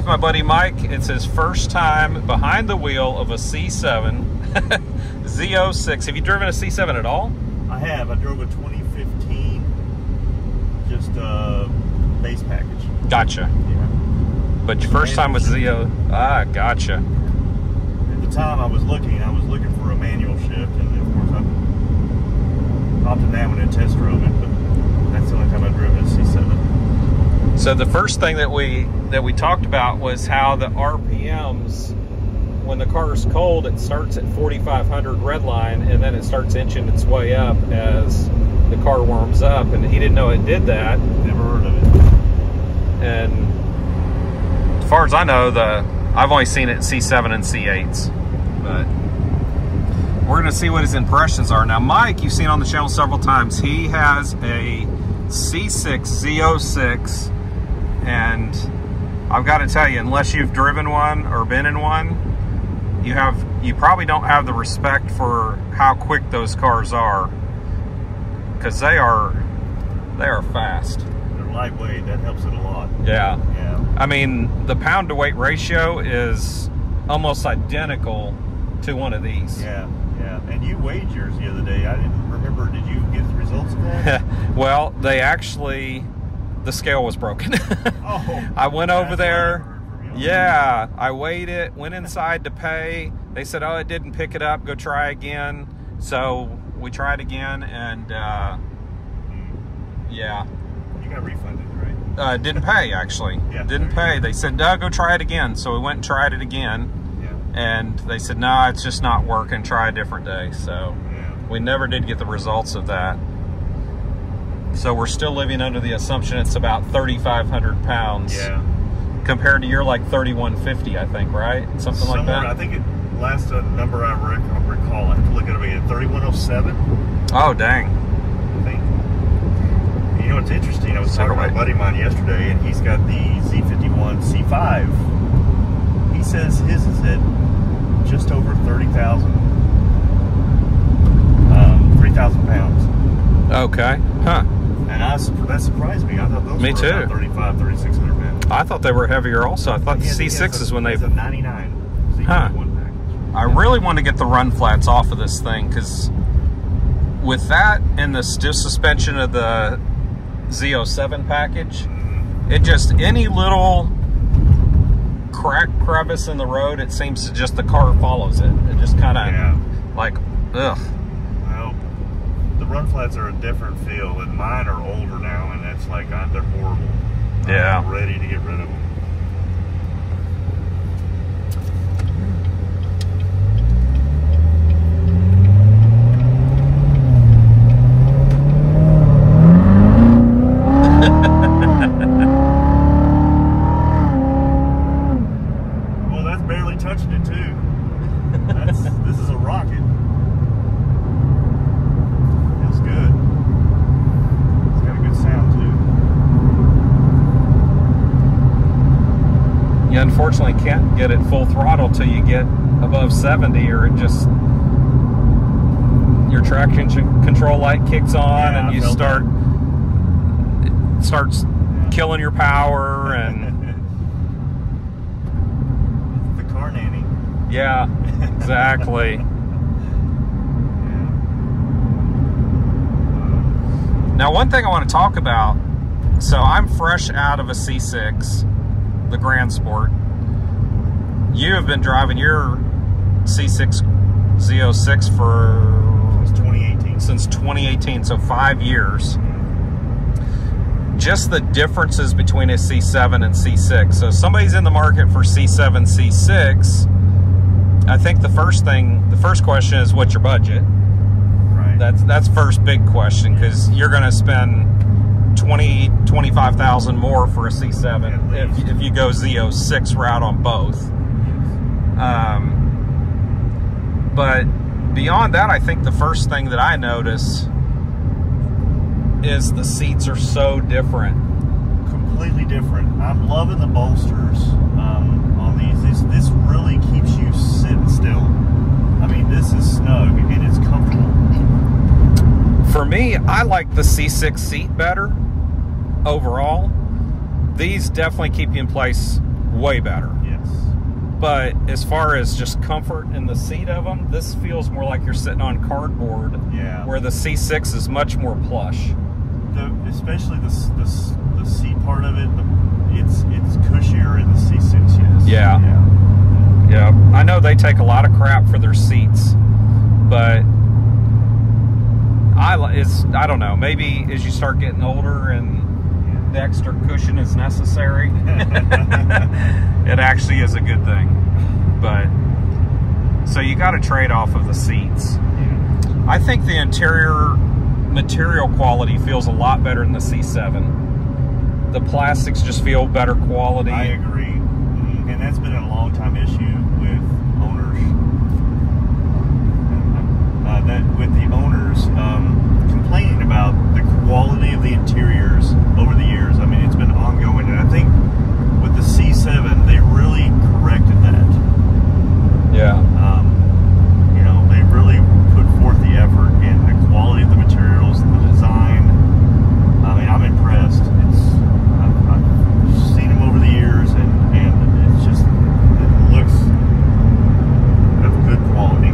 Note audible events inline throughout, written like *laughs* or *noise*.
with my buddy Mike. It's his first time behind the wheel of a C7 *laughs* Z06. Have you driven a C7 at all? I have. I drove a 2015, just a base package. Gotcha. Yeah. But your first time with Z0. Ah, gotcha. At the time I was looking, I was looking for a manual shift, and of course I popped in that one and test drove it, but that's the only time I drove a C7. So the first thing that we that we talked about was how the RPMs when the car is cold it starts at 4500 red line and then it starts inching its way up as the car warms up. And he didn't know it did that. Never heard of it. and as far as I know the I've only seen it in C7 and C8s but we're gonna see what his impressions are. Now Mike you've seen on the channel several times. He has a C6 Z06 and I've got to tell you, unless you've driven one or been in one, you have you probably don't have the respect for how quick those cars are, because they are they are fast. They're lightweight. That helps it a lot. Yeah, Yeah. I mean the pound to weight ratio is almost identical to one of these. Yeah. Yeah. And you weighed yours the other day. I didn't remember. Did you get the results of that? *laughs* well, they actually the scale was broken. *laughs* oh. I went over there. what I heard from you. Yeah, I weighed it, went inside to pay. They said, "Oh, it didn't pick it up. Go try again." So we tried again, and uh, yeah, You got refunded, right? uh, didn't pay actually. *laughs* Yeah. Didn't pay. They said, "No, go try it again." So we went and tried it again, Yeah. and they said, "No, it's just not working. Try a different day." So Yeah. we never did get the results of that. So we're still living under the assumption it's about 3,500 pounds. Yeah. compared to your like 3150 i think right something like that. I think it last uh, number I rec- I recall. I have to look it again. 3107. oh dang I think. You know, it's interesting. I was talking to a Cigarette. buddy of mine yesterday, and he's got the Z51 C5. He says his is at just over 30,000. Um, 3,000 pounds. okay huh I, that surprised me. I thought those Me were too. about 35, 3,600 pounds. i thought they were heavier also i thought He has- c6 a- is when they has a 99 Z51 Huh. i really want to get the run flats off of this thing because with that and the stiff suspension of the z07 package mm-hmm. it just any little crack crevice in the road it seems to just the car follows it it just kind of Yeah. like ugh the run flats are a different feel, and mine are older now, and it's like uh, they're horrible. Yeah. I'm ready to get rid of them. well, that's barely touching it too. That's this is a rocket. Feels good. It's got a good sound too. you unfortunately can't get it full throttle till you get above 70 or it just your traction control light kicks on Yeah, and you start it starts Yeah. killing your power and *laughs* the car nanny. yeah exactly *laughs* now one thing i want to talk about so i'm fresh out of a c6 the grand sport you have been driving your c6 z06 for It's 2018. Since 2018, so five years. Just the differences between a C7 and C6. So if somebody's in the market for C7, C6, I think the first thing, the first question is what's your budget? Right. That's that's first big question because you're going to spend 20, 25,000 more for a C7 if, if you go Z06 route on both. Um, but beyond that, I think the first thing that I notice is the seats are so different. completely different. I'm loving the bolsters um, on these. This this really keeps you sitting still. I mean, this is snug and it's comfortable. For me, I like the C6 seat better overall. These definitely keep you in place way better. But as far as just comfort in the seat of them, this feels more like you're sitting on cardboard. Yeah. Where the C6 is much more plush. The, especially the, the the seat part of it, the, it's it's cushier in the C6. Yes. Yeah. Yeah. Yeah, I know they take a lot of crap for their seats, but I li- it's I don't know. Maybe as you start getting older and the extra cushion is necessary, *laughs* it actually is a good thing. But so you got to trade off of the seats. Yeah. I think the interior material quality feels a lot better in the C7. The plastics just feel better quality. I agree, and that's been a long time issue with owners. Uh, that with the owners um, complaining about the quality of the interiors over the years. I mean, it's been ongoing, and I think with the C7, they really corrected that. Yeah. Um, you know, they really put forth the effort in the quality of the materials, the design. I mean, I'm impressed. It's I've, I've seen them over the years, and and it's just it looks of good quality.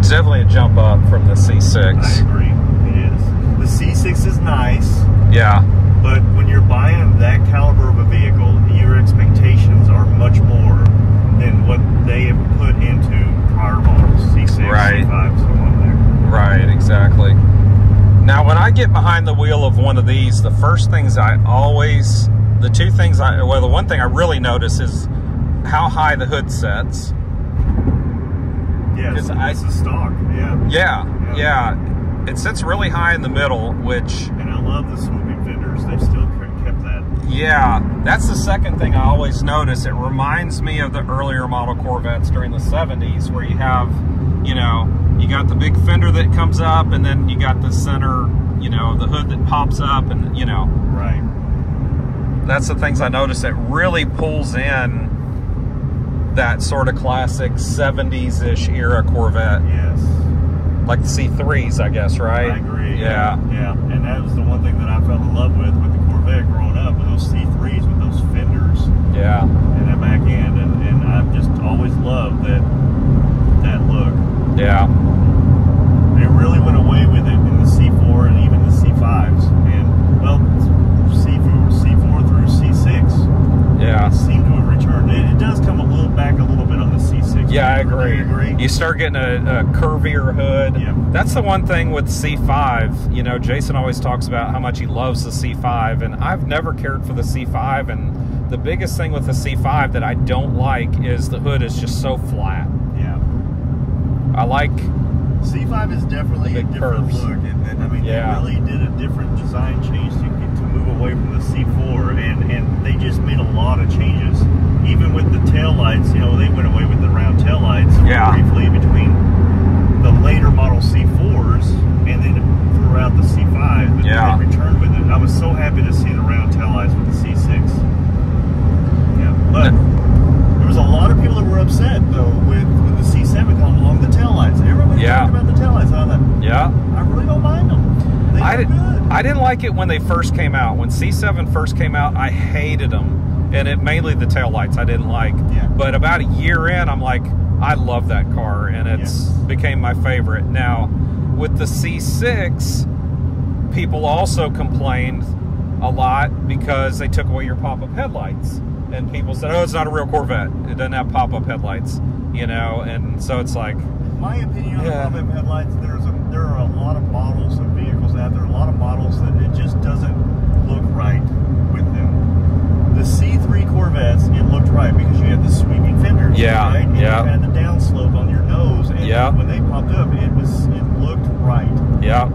It's definitely a jump up from the I C6. agree. It is. The C6 is nice, Yeah. but when you're buying that caliber of a vehicle, your expectations are much more than what they have put into prior models, C6, Right. C5, so on there. Right, exactly. Now, when I get behind the wheel of one of these, the first things I always, the two things I, well, the one thing I really notice is how high the hood sets. Yeah, It's- I- it's a stock. Yeah, Yeah, Yeah. yeah. It sits really high in the middle, which, and I love the swooping fenders. They've still ke- kept that. yeah, that's the second thing I always notice. It reminds me of the earlier model Corvettes during the 70s, where you have, you know, you got the big fender that comes up, and then you got the center, you know, the hood that pops up, and, you know, Right. that's the things I notice. It really pulls in that sort of classic 70s ish era Corvette, Yes. like the C3s, I guess, right? I agree. Yeah. Yeah, and that was the one thing that I fell in love with with the Corvette growing up, with those C3s with those fenders Yeah. and that back end, and, and I've just always loved that. Yeah. They really went away with it in the C4 and even the C5s, and well, C4, C4 through C6 Yeah. seem to have returned. It, it does come a little back a little bit on the C6. Yeah, I agree. you agree? You start getting a, a curvier hood. Yeah. That's the one thing with C5. You know, Jason always talks about how much he loves the C5, and I've never cared for the C5. And the biggest thing with the C5 that I don't like is the hood is just so flat. I like, C5 is definitely a different curves. look. And, and, I mean, Yeah. they really did a different design change to get to move away from the C4, and and they just made a lot of changes. Even with the tail lights, you know, they went away with the round tail lights Yeah. briefly between the later model C4s and then throughout the C5. But Yeah. they returned with it. I was so happy to see the round tail lights with the C6. Yeah, but. There was a lot of people that were upset though with, with the C7 coming along the taillights. Everybody Yeah. talked about the taillights. I thought, yeah. I really don't mind them. They I, look did, good. I didn't like it when they first came out. When C7 first came out, I hated them. And it mainly the taillights I didn't like. Yeah. But about a year in, I'm like, I love that car, and it's Yes. became my favorite. Now, with the C6, people also complained a lot because they took away your pop-up headlights, and people said, "Oh, it's not a real Corvette. It doesn't have pop-up headlights." You know, and so it's like, My opinion on Yeah. the pop-up headlights, there's a, there are a lot of models of out there, a lot of models that it just doesn't look right with them. The C3 Corvettes, it looked right because you had the sweeping fenders, Yeah, right? And yeah. you had the downslope on your nose, and Yeah. when they popped up, it was it looked right. yeah,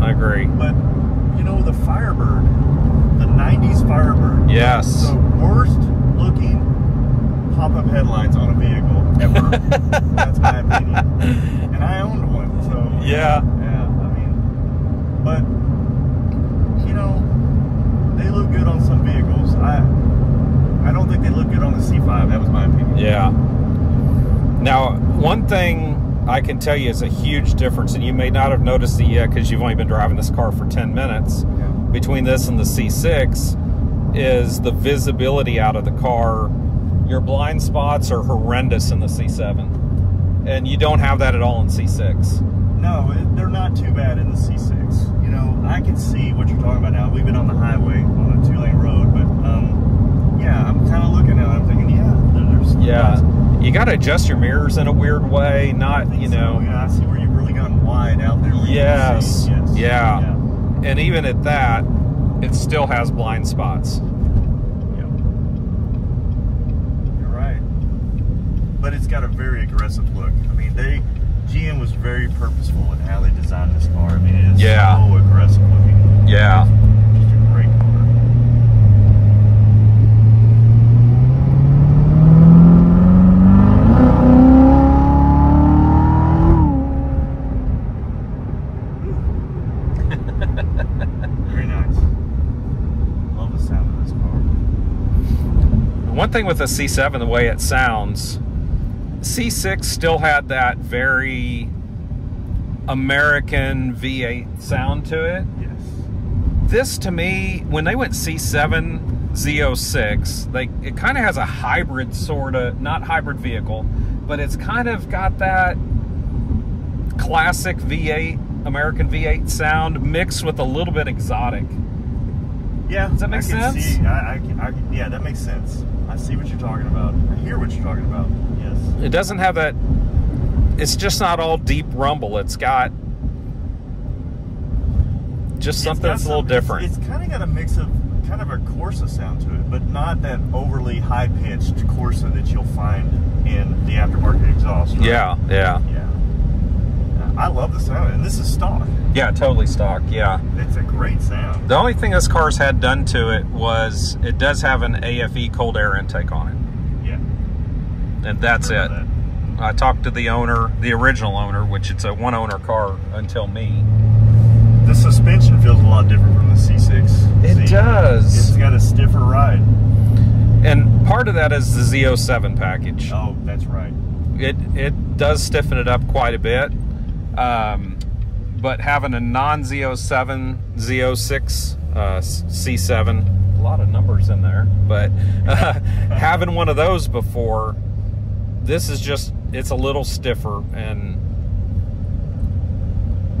I agree. But you know the Firebird, the '90s Firebird, Yes. the worst looking pop-up headlights on a vehicle ever. *laughs* That's my opinion. And I owned one, so Yeah. But you know, they look good on some vehicles. I I don't think they look good on the C5. That was my opinion. Yeah. Now, one thing I can tell you is a huge difference, and you may not have noticed it yet because you've only been driving this car for 10 minutes. Yeah. Between this and the C6, is the visibility out of the car. Your blind spots are horrendous in the C7, and you don't have that at all in C6. No, they're not too bad in the C6. Know, I can see what you're talking about now. We've been on the highway on a two lane road, but um, yeah, I'm kind of looking at it. I'm thinking, yeah, there, there's Yeah, you got to adjust your mirrors in a weird way. Not, you so. know. yeah, I see where you've really gone wide out there. Yes. yes, Yeah. And even at that, it still has blind spots. Yep. You're right. But it's got a very aggressive look. I mean, they GM was very purposeful in how they designed this car. I mean, it is Yeah. so aggressive looking. Yeah. Just a great car. *laughs* Very nice. Love the sound of this car. One thing with the C7, the way it sounds, C6 still had that very American V8 sound to it. Yes. This to me, when they went C7 Z06, they it kind of has a hybrid sort of, not hybrid vehicle, but it's kind of got that classic V8 American V8 sound mixed with a little bit exotic. Yeah. Does that make I can sense? See, I, I, yeah, that makes sense. I see what you're talking about. I hear what you're talking about. Yes. It doesn't have that. It's just not all deep rumble. It's got just something that's a little different. It's, it's kind of got a mix of kind of a Corsa sound to it, but not that overly high pitched Corsa that you'll find in the aftermarket exhaust. right? yeah, yeah, Yeah. I love the sound, and this is stock. yeah. Totally stock. Yeah. It's a great sound. The only thing this car's had done to it was it does have an AFE cold air intake on it. Yeah. and that's it. That. I talked to the owner, the original owner, which it's a one owner car until me. The suspension feels a lot different from the C6. It does. It's got a stiffer ride. And part of that is the Z07 package. Oh, that's right. it it does stiffen it up quite a bit. Um, but having a non Z07, Z06, uh, C7, a lot of numbers in there, but uh, *laughs* having one of those before, this is just it's a little stiffer and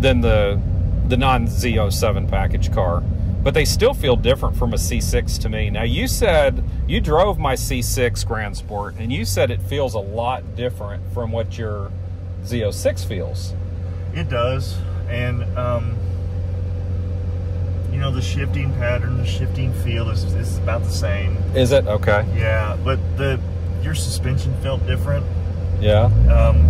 than the the non Z07 package car. But they still feel different from a C6 to me. Now you said you drove my C6 Grand Sport and you said it feels a lot different from what your Z06 feels. It does, and um, you know the shifting pattern, the shifting feel is, is about the same. Is it? Okay. Yeah, but the your suspension felt different, Yeah. um,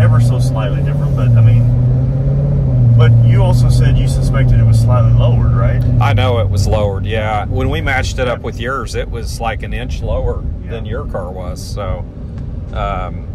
ever so slightly different. But I mean, but you also said you suspected it was slightly lowered, right? I know it was lowered. Yeah. When we matched it up with yours, it was like an inch lower Yeah. than your car was. So, um,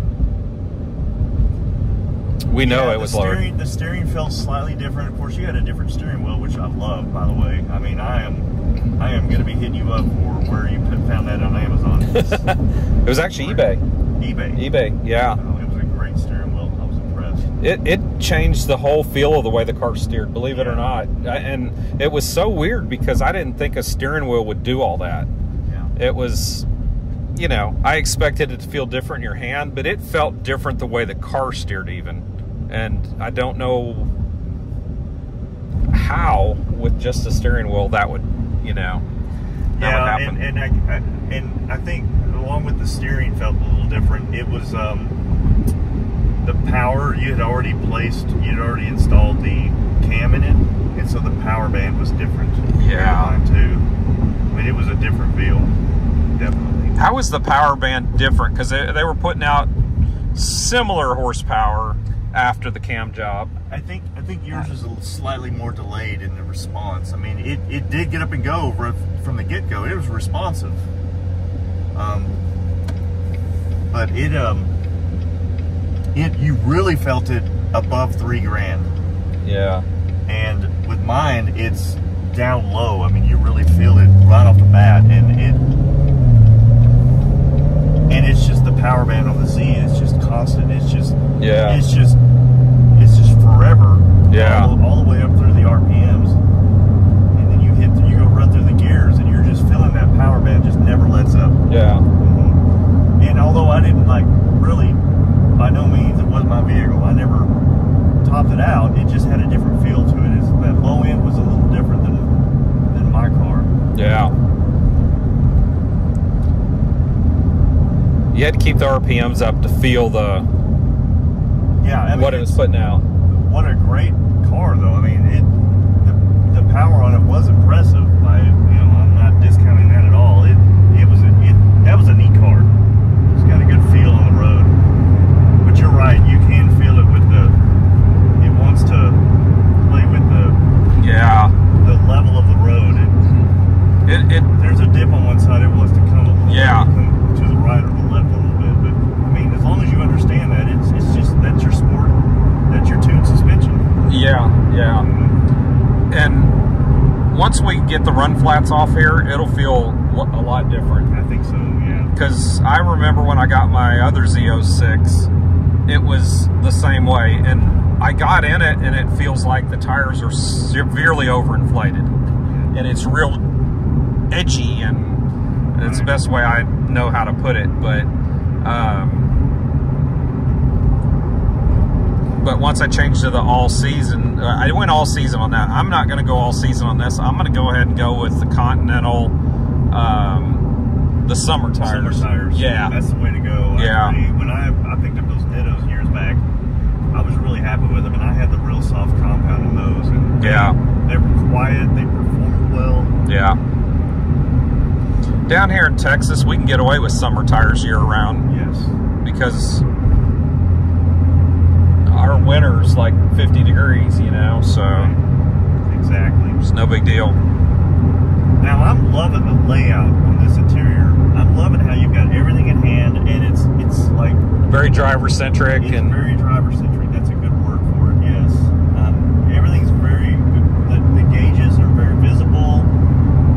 we know Yeah, it was steering, The steering felt slightly different. Of course, you had a different steering wheel, which I love, by the way. I mean, I am, I am going to be hitting you up for where you put- found that on Amazon. *laughs* It was actually eBay. eBay. eBay. Yeah. Oh, it was a great steering wheel. I was impressed. It, it changed the whole feel of the way the car steered, believe it or not. I- And it was so weird because I didn't think a steering wheel would do all that. Yeah. It was, you know, I expected it to feel different in your hand, but it felt different the way the car steered, even. And I don't know how, with just a steering wheel, that would, you know, yeah, happen. and and I, I and I think along with the steering felt a little different. It was um, the power you had already placed. You had already installed the cam in it, and so the power band was different. Yeah. mine too. I mean, it was a different feel, definitely. How was the power band different? Because they, they were putting out similar horsepower after the cam job. I think I think yours was a slightly more delayed in the response. I mean, it, it did get up and go from the get go. It was responsive, um, but it um it you really felt it above three grand, Yeah. and with mine it's down low. I mean, you really feel it right off the bat, and it and it's just the power band on the Z. It's just constant. It's just yeah. It's just it's just forever. Yeah. All, all the way up through the RPMs, and then you hit the, you go run through the gears, and you're just feeling that power band just never lets up. Yeah. Mm-hmm. And although I didn't like really, by no means it was my vehicle. I never topped it out. It just had a different feel to it. It's, that low end was a You had to keep the RPMs up to feel the Yeah, I mean, what it was putting out. What a great car, though. I mean, it the, the power on it was impressive. I, you know, I'm not discounting that at all. It it was a, it that was a neat car. It's got a good feel on the road. But you're right, you can feel it with the. It wants to play with the Yeah. the level of the road. It, It, it there's a dip on one side. It wants to come Yeah. come to the right or the left a little bit. But I mean, as long as you understand that, it's it's just that's your sport. That's your tuned suspension. yeah, yeah. And once we get the run flats off here, it'll feel a lot different. I think so. Yeah. because I remember when I got my other Z06, it was the same way, and I got in it, and it feels like the tires are severely overinflated, and it's real edgy, and it's the best way I know how to put it. But, um, but once I changed to the all season, uh, I went all season on that. I'm not going to go all season on this. I'm going to go ahead and go with the Continental. Um, the summer tires. Summer tires. Yeah. That's the way to go. Yeah. agree. When I I picked up those Nittos years back, I was really happy with them, and I had the real soft compound in those. And Yeah. They were quiet. They performed well. Yeah. Down here in Texas, we can get away with summer tires year round Yes. because winter's like 50 degrees, you know, so Exactly. it's no big deal. Now I'm loving the layout on this interior. I'm loving how you've got everything in hand, and it's it's like Very driver centric it's and very driver centric. That's a good word for it. Yes. Um, everything's very the, the gauges are very visible.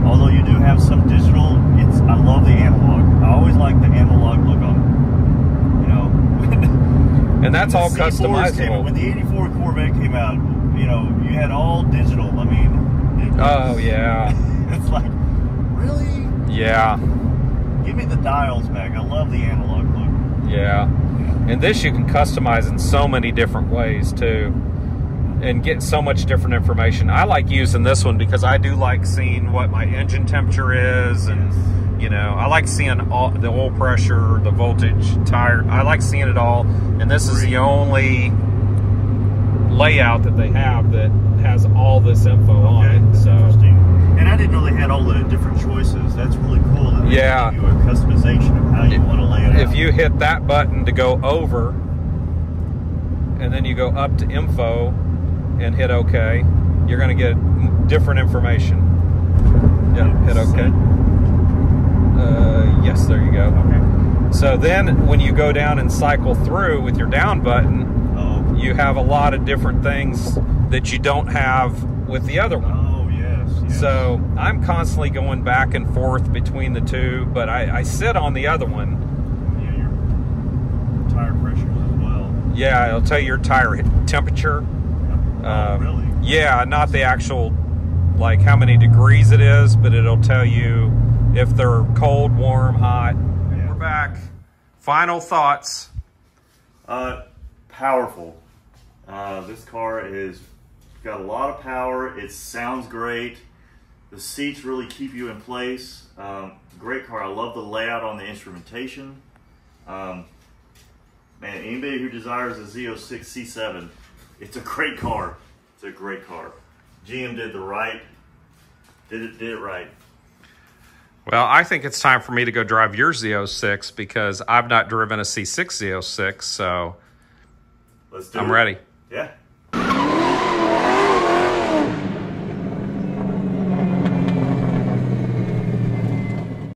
Although you do have some digital, it's I love the analog. I always like the analog look on. You know, and that's all C4s Came, customizable. when the '84 Corvette came out, you know, you had all digital. I mean, it oh, was- Oh yeah. *laughs* it's like really. Yeah. Give me the dials back. I love the analog look. Yeah. And this you can customize in so many different ways too. And get so much different information. I like using this one because I do like seeing what my engine temperature is and you know, I like seeing all the oil pressure, the voltage, tire. I like seeing it all. And this is the only layout that they have that has all this info on it. So interesting. And I didn't know they had all the different choices. That's really cool. That Yeah. you a customization of how you want to lay it out. if you hit that button to go over and then you go up to info and hit OK, you're going to get different information. Yeah, hit OK. Uh, yes, there you go. Okay. So then when you go down and cycle through with your down button, Oh. you have a lot of different things that you don't have with the other one. Oh yes. yes. So I'm constantly going back and forth between the two, but I, I sit on the other one. yeah, your tire pressures as well. Yeah, it'll tell you your tire temperature. Oh, Um, really? Yeah, not the actual like how many degrees it is, but it'll tell you if they're cold, warm, hot. Yeah. We're back. Final thoughts. Uh, powerful. Uh, this car is got a lot of power. It sounds great. The seats really keep you in place. Um, great car. I love the layout on the instrumentation. Um, man, anybody who desires a Z06 C7, it's a great car. It's a great car. GM did the right. Did it? Did it right. Well, I think it's time for me to go drive your Z06 because I've not driven a C6 Z06, so Let's do I'm it. ready. Yeah.